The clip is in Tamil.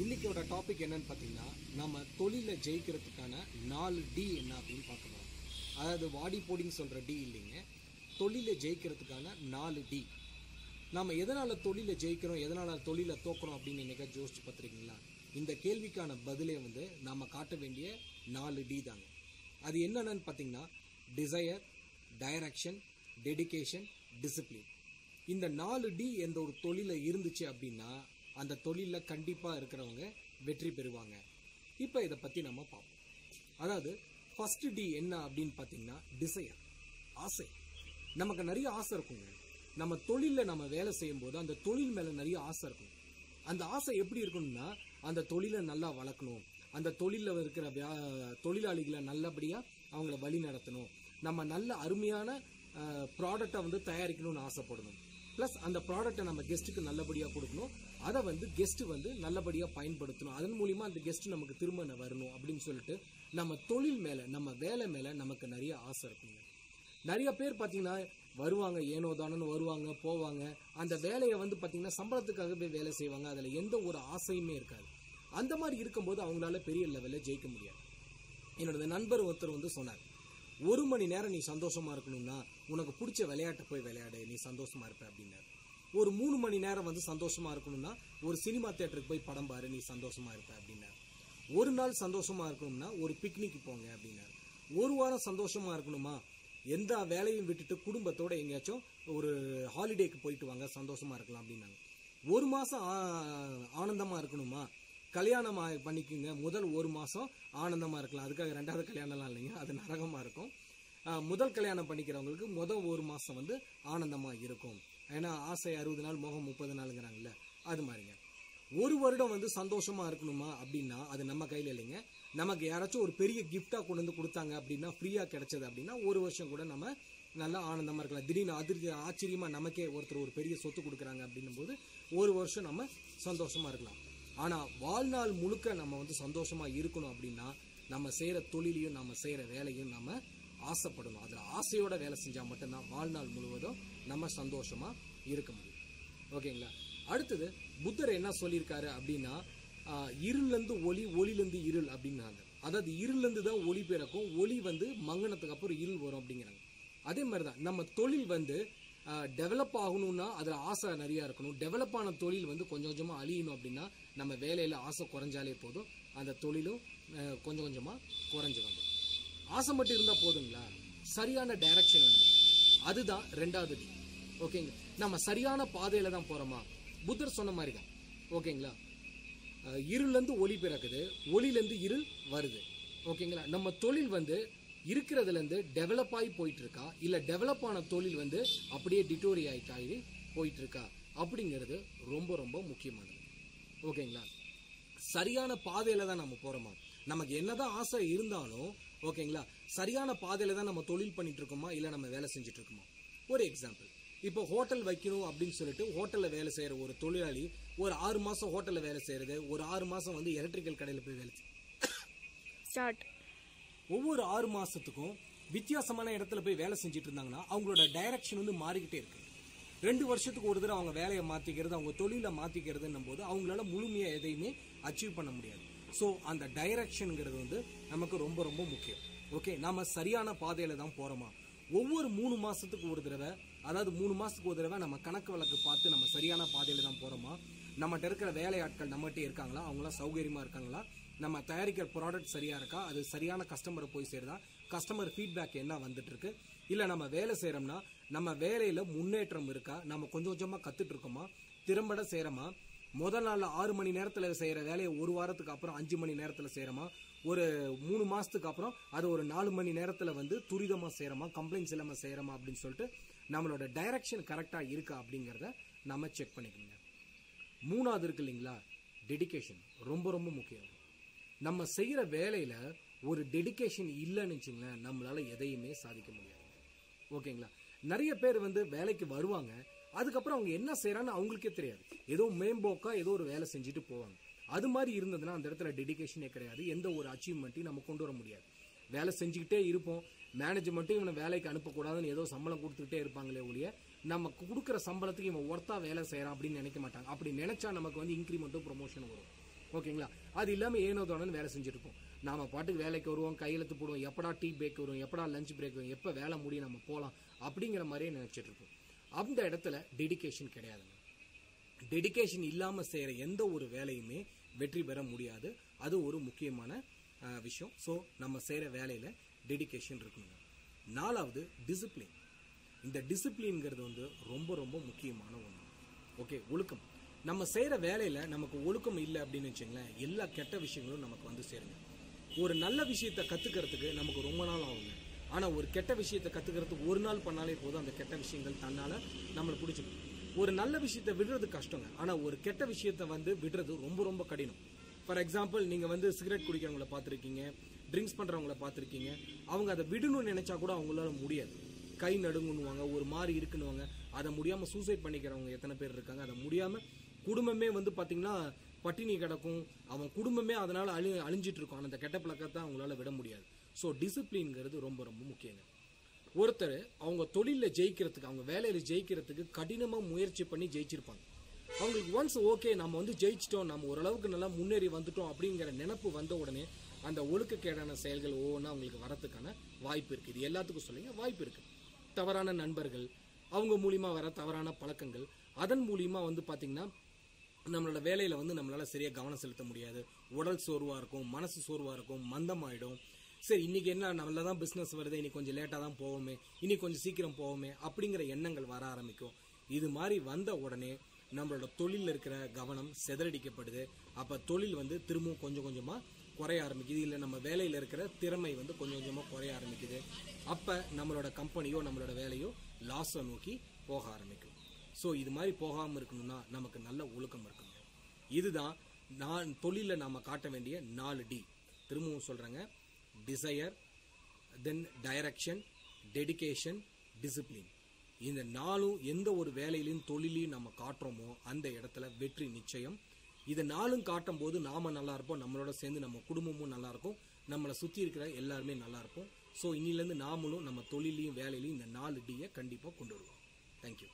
இன்னைக்கோட டாபிக் என்னன்னு பார்த்தீங்கன்னா நம்ம தொழிலில் ஜெயிக்கிறதுக்கான நாலு டி என்ன அப்படின்னு பார்க்க போகிறோம் அதாவது வாடி போடின்னு சொல்கிற டி இல்லைங்க. தொழிலில் ஜெயிக்கிறதுக்கான நாலு டி நம்ம எதனால் தொழிலில் ஜெயிக்கிறோம் எதனால் தொழிலை தோக்கிறோம் அப்படின்னு என்னைக்கா யோசிச்சு பார்த்துருக்கீங்களா? இந்த கேள்விக்கான பதிலே வந்து நாம் காட்ட வேண்டிய நாலு டி தாங்க. அது என்னென்னு பார்த்தீங்கன்னா டிசையர் டைரக்ஷன் டெடிகேஷன் டிசிப்ளின் இந்த நாலு டி எந்த ஒரு தொழில இருந்துச்சு அப்படின்னா அந்த தொழிலில் கண்டிப்பாக இருக்கிறவங்க வெற்றி பெறுவாங்க. இப்போ இதை பற்றி நம்ம பார்ப்போம் அதாவது ஃபஸ்ட்டு டி என்ன அப்படின்னு பார்த்தீங்கன்னா டிசையர் ஆசை. நமக்கு நிறைய ஆசை இருக்குங்க. நம்ம தொழிலில் நம்ம வேலை செய்யும்போது அந்த தொழில் மேலே நிறைய ஆசை இருக்கும். அந்த ஆசை எப்படி இருக்கணும்னா அந்த தொழிலை நல்லா வளர்க்கணும். அந்த தொழிலில் இருக்கிற வியா- தொழிலாளிகளை நல்லபடியாக அவங்கள வழி நடத்தணும் நம்ம நல்ல அருமையான ப்ராடக்டை வந்து தயாரிக்கணும்னு ஆசைப்படணும். ப்ளஸ் அந்த ப்ராடக்ட்டை நம்ம கெஸ்ட்டுக்கு நல்லபடியாக கொடுக்கணும். அதை வந்து கெஸ்ட்டு வந்து நல்லபடியாக பயன்படுத்தணும். அதன் மூலிமா அந்த கெஸ்ட் நமக்கு திரும்ப வரணும் அப்படின்னு சொல்லிட்டு நம்ம தொழில் மேலே நம்ம வேலை மேலே நமக்கு நிறைய ஆசை இருக்குங்க. நிறைய பேர் பார்த்தீங்கன்னா வருவாங்க ஏனோ தானோன்னு வருவாங்க போவாங்க. அந்த வேலையை வந்து பார்த்தீங்கன்னா சம்பளத்துக்காக போய் வேலை செய்வாங்க. அதில் எந்த ஒரு ஆசையுமே இருக்காது. அந்த மாதிரி இருக்கும்போது அவங்களால பெரிய லெவலில் ஜெயிக்க முடியாது. என்னோட நண்பர் ஒருத்தர் வந்து சொன்னார் ஒரு மணி நேரம் நீ சந்தோஷமா இருக்கணும்னா உனக்கு பிடிச்ச விளையாட்டை போய் விளையாடு நீ சந்தோஷமா இருப்ப அப்படின்னாரு. ஒரு மூணு மணி நேரம் வந்து சந்தோஷமா இருக்கணும்னா ஒரு சினிமா தேட்டருக்கு போய் படம் பாரு நீ சந்தோஷமா இருப்ப அப்படின்னாரு. ஒரு நாள் சந்தோஷமா இருக்கணும்னா ஒரு பிக்னிக் போங்க அப்படின்னாரு. ஒரு வாரம் சந்தோஷமா இருக்கணுமா? எந்த வேலையும் விட்டுட்டு குடும்பத்தோட எங்கேயாச்சும் ஒரு ஹாலிடேக்கு போயிட்டு வாங்க சந்தோஷமா இருக்கலாம் அப்படின்னாங்க. ஒரு மாசம் ஆனந்தமா இருக்கணுமா? கல்யாணம் ஆ- முதல் ஒரு மாதம் ஆனந்தமாக இருக்கலாம். அதுக்காக ரெண்டாவது கல்யாணம்லாம் இல்லைங்க. அது நரகமாக இருக்கும். முதல் கல்யாணம் பண்ணிக்கிறவங்களுக்கு முதல் ஒரு மாதம் வந்து ஆனந்தமாக இருக்கும். ஏன்னா ஆசை அறுபது நாள் முகம் முப்பது நாளுங்கிறாங்கல்ல. அது மாதிரிங்க. ஒரு வருடம் வந்து சந்தோஷமா இருக்கணுமா அப்படின்னா அது நம்ம கையில் இல்லைங்க. நமக்கு யாராச்சும் ஒரு பெரிய கிஃப்டா கொண்டு வந்து கொடுத்தாங்க அப்படின்னா ஃப்ரீயா கிடைச்சது அப்படின்னா ஒரு வருஷம் கூட நம்ம நல்லா ஆனந்தமா இருக்கலாம். திடீர்னு அதிர்ச்சி ஆச்சரியமா நமக்கே ஒருத்தர் ஒரு பெரிய சொத்து கொடுக்குறாங்க அப்படின்னும் போது ஒரு வருஷம் நம்ம சந்தோஷமா இருக்கலாம். ஆனா வாழ்நாள் முழுக்க நம்ம வந்து சந்தோஷமா இருக்கணும் அப்படின்னா நம்ம செய்யற தொழிலையும் நம்ம செய்யற வேலையும் நம்ம ஆசைப்படணும். அதுல ஆசையோட வேலை செஞ்சா மட்டும்தான் வாழ்நாள் முழுவதும் நம்ம சந்தோஷமா இருக்க முடியும். ஓகேங்களா? அடுத்தது புத்தர் என்ன சொல்லியிருக்காரு அப்படின்னா இருள்லேருந்து ஒளி ஒளிலேருந்து இருள் அப்படின்னாங்க. அதாவது இருளிலிருந்து தான் ஒளி பிறக்கும் ஒளி வந்து மங்கனத்துக்கு அப்புறம் இருள் வரும் அப்படிங்கிறாங்க. அதே மாதிரி தான் நம்ம தொழில் வந்து டெவலப் ஆகணும்னா அதில் ஆசை நிறையா இருக்கணும். டெவலப் ஆன தொழில் வந்து கொஞ்சம் கொஞ்சமாக அழியணும் அப்படின்னா நம்ம வேலையில் ஆசை குறைஞ்சாலே போதும். அந்த தொழிலும் கொஞ்சம் கொஞ்சமாக குறைஞ்சு வந்துடும். ஆசை மட்டும் இருந்தால் போதுங்களா? சரியான டைரக்ஷன் வேணும். அதுதான் ரெண்டாவது டி ஓகேங்க நம்ம சரியான பாதையில் தான் போகிறோமா புத்தர் சொன்ன மாதிரி தான். ஓகேங்களா இருலேருந்து ஒளி பிறக்குது. ஒளியிலேருந்து இருள் வருது. ஓகேங்களா நம்ம தொழில் வந்து இருக்கிறதுலேருந்து டெவலப் ஆகி போயிட்டு இருக்கா இல்லை டெவலப் ஆன தொழில் வந்து அப்படியே டிட்டோரி ஆகிட்டு போயிட்டு இருக்கா அப்படிங்கிறது ரொம்ப ரொம்ப முக்கியமானது. ஓகேங்களா? சரியான பாதையில தான் நம்ம போறோமா? நமக்கு என்னதான் ஆசை இருந்தாலும் ஓகேங்களா? சரியான பாதையில தான் நம்ம தொழில் பண்ணிட்டு இருக்கோமா இல்லை நம்ம வேலை செஞ்சுட்டு இருக்கோமா ஒரு எக்ஸாம்பிள் இப்போ ஹோட்டல் வைக்கணும் அப்படின்னு சொல்லிட்டு ஹோட்டலில் வேலை செய்கிற ஒரு தொழிலாளி ஒரு ஆறு மாதம் ஹோட்டலில் வேலை செய்கிறது ஒரு ஆறு மாதம் வந்து எலக்ட்ரிக்கல் கடையில் போய் வேலை ஸ்டார்ட் ஒவ்வொரு ஆறு மாசத்துக்கும் வித்தியாசமான இடத்துல போய் வேலை செஞ்சுட்டு இருந்தாங்கன்னா அவங்களோட டைரக்ஷன் வந்து மாறிக்கிட்டே இருக்கு. ரெண்டு வருஷத்துக்கு ஒரு தடவை அவங்க வேலையை மாத்திக்கிறது அவங்க தொழிலை மாத்திக்கிறதுன்னும் போது அவங்களால முழுமையா எதையுமே அச்சீவ் பண்ண முடியாது. ஸோ அந்த டைரக்ஷனுங்கிறது வந்து நமக்கு ரொம்ப ரொம்ப முக்கியம். ஓகே நாம சரியான பாதையில தான் போறோமா? ஒவ்வொரு மூணு மாசத்துக்கு ஒரு தடவை அதாவது மூணு மாசத்துக்கு ஒரு தடவை நம்ம கணக்கு வழக்கு பார்த்து நம்ம சரியான பாதையில தான் போறோமா? நம்மகிட்ட இருக்கிற வேலையாட்கள் நம்மகிட்ட இருக்காங்களா? அவங்களாம் சௌகரியமா இருக்காங்களா? நம்ம தயாரிக்கிற ப்ராடக்ட் சரியா இருக்கா? அது சரியான கஸ்டமரை போய் சேருதா? கஸ்டமர் ஃபீட்பேக் என்ன வந்துட்டு இருக்கு இல்ல நம்ம வேலை செய்யறோம்னா நம்ம வேலையில முன்னேற்றம் இருக்கா? நம்ம கொஞ்சம் கொஞ்சமா கத்துட்டு இருக்கோமா திறம்பட செய்யறோமா முதல் நாள்ல ஆறு மணி நேரத்துல செய்யற வேலையை ஒரு வாரத்துக்கு அப்புறம் அஞ்சு மணி நேரத்துல செய்யறோமா ஒரு மூணு மாசத்துக்கு அப்புறம் அது ஒரு நாலு மணி நேரத்துல வந்து துரிதமா செய்யறோமா கம்ப்ளைண்ட்ஸ் இல்லாம செய்யறோமா அப்படின்னு சொல்லிட்டு நம்மளோட டைரக்ஷன் கரெக்டா இருக்கா அப்படிங்கறத நம்ம செக் பண்ணிக்கோங்க மூணாவது இருக்கு இல்லைங்களா? டெடிகேஷன் ரொம்ப ரொம்ப முக்கியம். நம்ம செய்கிற வேலையில் ஒரு டெடிகேஷன் இல்லைன்னு வச்சுங்களேன் நம்மளால் எதையுமே சாதிக்க முடியாது. ஓகேங்களா? நிறைய பேர் வந்து வேலைக்கு வருவாங்க அதுக்கப்புறம் அவங்க என்ன செய்கிறான்னு அவங்களுக்கே தெரியாது. ஏதோ மேம்போக்கா ஏதோ ஒரு வேலை செஞ்சுட்டு போவாங்க. அது மாதிரி இருந்ததுன்னா அந்த இடத்துல டெடிகேஷனே கிடையாது. எந்த ஒரு அச்சீவ்மெண்ட்டையும் நம்ம கொண்டு வர முடியாது. வேலை செஞ்சுக்கிட்டே இருப்போம். மேனேஜ்மெண்ட்டும் இவனை வேலைக்கு அனுப்பக்கூடாதுன்னு ஏதோ சம்பளம் கொடுத்துக்கிட்டே இருப்பாங்களே ஒழிய நம்ம கொடுக்குற சம்பளத்துக்கு இவன் ஒர்த்தா வேலை செய்கிறான் அப்படின்னு நினைக்க மாட்டாங்க. அப்படி நினைச்சா நமக்கு வந்து இன்க்ரிமெண்ட்டும் ப்ரொமோஷன் வரும். ஓகேங்களா? அது இல்லாமல் ஏனோ தானோன்னு வேலை செஞ்சுட்டு இருப்போம் நாம பாட்டுக்கு வேலைக்கு வருவோம் கையெழுத்து போடுவோம் எப்படா டீ பிரேக் வரும் எப்படா லஞ்ச் பிரேக் வரும் எப்போ வேலை முடியும் நம்ம போகலாம் அப்படிங்கிற மாதிரியே நினைச்சிட்டு இருப்போம் அந்த இடத்துல டெடிகேஷன் கிடையாதுங்க. டெடிகேஷன் இல்லாமல் செய்கிற எந்த ஒரு வேலையுமே வெற்றி பெற முடியாது. அது ஒரு முக்கியமான விஷயம். ஸோ நம்ம செய்கிற வேலையில் டெடிகேஷன் இருக்கணுங்க. நாலாவது டிசிப்ளின் இந்த டிசிப்ளின்ங்கிறது வந்து ரொம்ப ரொம்ப முக்கியமான ஒன்று ஓகே ஒழுக்கம். நம்ம செய்கிற வேலையில் நமக்கு ஒழுக்கம் இல்லை அப்படின்னு வச்சுங்களேன் எல்லா கெட்ட விஷயங்களும் நமக்கு வந்து சேருங்க. ஒரு நல்ல விஷயத்தை கற்றுக்கிறதுக்கு நமக்கு ரொம்ப நாள் ஆகுங்க. ஆனால் ஒரு கெட்ட விஷயத்தை கற்றுக்கிறதுக்கு ஒரு நாள் பண்ணாலே போதும் அந்த கெட்ட விஷயங்கள் தன்னால் நம்மளை பிடிச்சிக்கும் ஒரு நல்ல விஷயத்தை விடுறது கஷ்டங்க. ஆனால் ஒரு கெட்ட விஷயத்தை வந்து விடுறது ரொம்ப ரொம்ப கடினம். ஃபார் எக்ஸாம்பிள் நீங்கள் வந்து சிகரெட் குடிக்கிறவங்கள பார்த்துருக்கீங்க ட்ரிங்க்ஸ் பண்ணுறவங்கள பார்த்துருக்கீங்க. அவங்க அதை விடணும்னு நினச்சா கூட அவங்களால முடியாது. கை நடுங்குன்னுவாங்க ஒரு மாதிரி இருக்குன்னுவாங்க. அதை முடியாமல் சூசைட் பண்ணிக்கிறவங்க எத்தனை பேர் இருக்காங்க? அதை முடியாமல் குடும்பமே வந்து பார்த்தீங்கன்னா பட்டினி கிடக்கும். அவன் குடும்பமே அதனால் அழி அழிஞ்சிட்டு இருக்கும் அந்த கெட்ட பழக்கத்தை அவங்களால விட முடியாது. ஸோ டிசிப்ளின்ங்கிறது ரொம்ப ரொம்ப முக்கியங்க. ஒருத்தர் அவங்க தொழிலில் ஜெயிக்கிறதுக்கு அவங்க வேலையில் ஜெயிக்கிறதுக்கு கடினமாக முயற்சி பண்ணி ஜெயிச்சிருப்பாங்க. அவங்களுக்கு ஒன்ஸ் ஓகே நம்ம வந்து ஜெயிச்சிட்டோம் நம்ம ஓரளவுக்கு நல்லா முன்னேறி வந்துட்டோம் அப்படிங்கிற நினப்பு வந்த உடனே அந்த ஒழுக்கக்கேடான செயல்கள் ஒவ்வொன்றா அவங்களுக்கு வரத்துக்கான வாய்ப்பு இருக்குது இது எல்லாத்துக்கும் சொல்லுங்க வாய்ப்பு இருக்குது தவறான நண்பர்கள் அவங்க மூலியமாக வர தவறான பழக்கங்கள் அதன் மூலியமாக வந்து பார்த்திங்கன்னா நம்மளோட வேலையில வந்து நம்மளால சரியா கவனம் செலுத்த முடியாது. உடல் சோர்வா இருக்கும் மனசு சோர்வா இருக்கும் மந்தமாயிடும். சரி இன்னைக்கு என்ன நல்லா தான் பிசினஸ் வருது இன்னைக்கு கொஞ்சம் லேட்டா தான் போவோமே இன்னைக்கு கொஞ்சம் சீக்கிரம் போவோமே அப்படிங்கிற எண்ணங்கள் வர ஆரம்பிக்கும். இது மாதிரி வந்த உடனே நம்மளோட தொழிலில் இருக்கிற கவனம் சிதறடிக்கப்படுது. அப்ப தொழில் வந்து திரும்பவும் கொஞ்சம் கொஞ்சமா குறைய ஆரம்பிக்குது. இல்லை நம்ம வேலையில் இருக்கிற திறமை வந்து கொஞ்சம் கொஞ்சமாக குறைய ஆரம்பிக்குது. அப்போ நம்மளோட கம்பெனியோ நம்மளோட வேலையோ லாஸை நோக்கி போக ஆரம்பிக்கும் ஸோ இது மாதிரி போகாமல் இருக்கணும்னா நமக்கு நல்ல ஒழுக்கம் இருக்குங்க இதுதான் நான் தொழிலில் நாம் காட்ட வேண்டிய நாலு டி திரும்பவும் சொல்கிறேங்க desire then direction dedication discipline இந்த நாளும் எந்த ஒரு வேலையிலையும் தொழிலையும் நம்ம காட்டுறோமோ அந்த இடத்துல வெற்றி நிச்சயம். இதை நாளும் காட்டும் போது நாம நல்லா இருப்போம். நம்மளோட சேர்ந்து நம்ம குடும்பமும் நல்லா இருக்கும். நம்மளை சுற்றி இருக்கிற எல்லாருமே நல்லா இருப்போம். ஸோ இன்னிலேருந்து நாமளும் நம்ம தொழிலையும் வேலையிலையும் இந்த நாலு டியை கண்டிப்பாக கொண்டு வருவோம். தேங்க்யூ